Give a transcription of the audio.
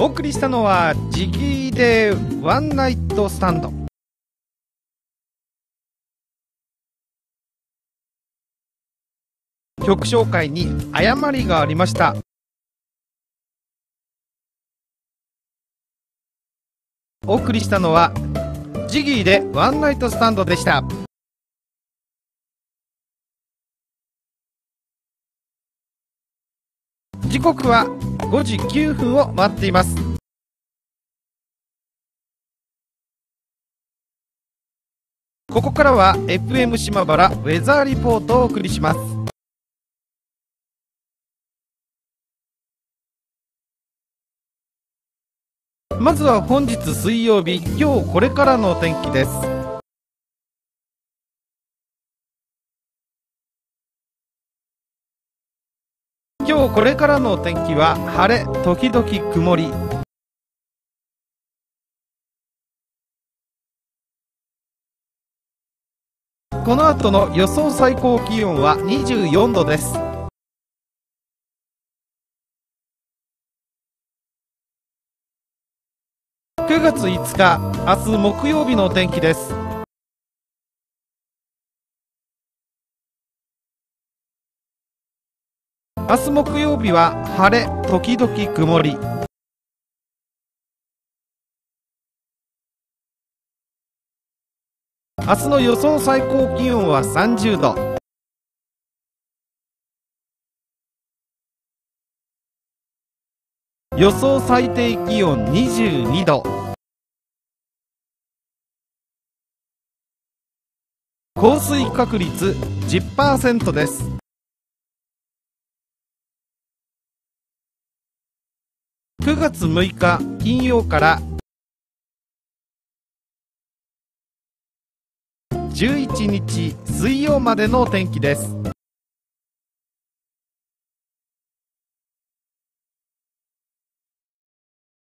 お送りしたのはジギーでワンナイトスタンド。曲紹介に誤りがありました。お送りしたのはジギーでワンナイトスタンドでした。時刻は5時9分を待っています。ここからは FM 島原ウェザーリポートをお送りします。まずは本日水曜日今日これからのお天気です。今日これからの天気は晴れ時々曇り。この後の予想最高気温は24度です。9月5日明日木曜日の天気です。明日木曜日は晴れ時々曇り。明日の予想最高気温は30度。予想最低気温22度。降水確率10%です。9月6日金曜から11日水曜までの天気です。